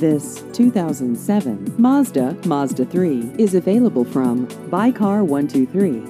This 2007 Mazda Mazda 3 is available from Buy Car 123.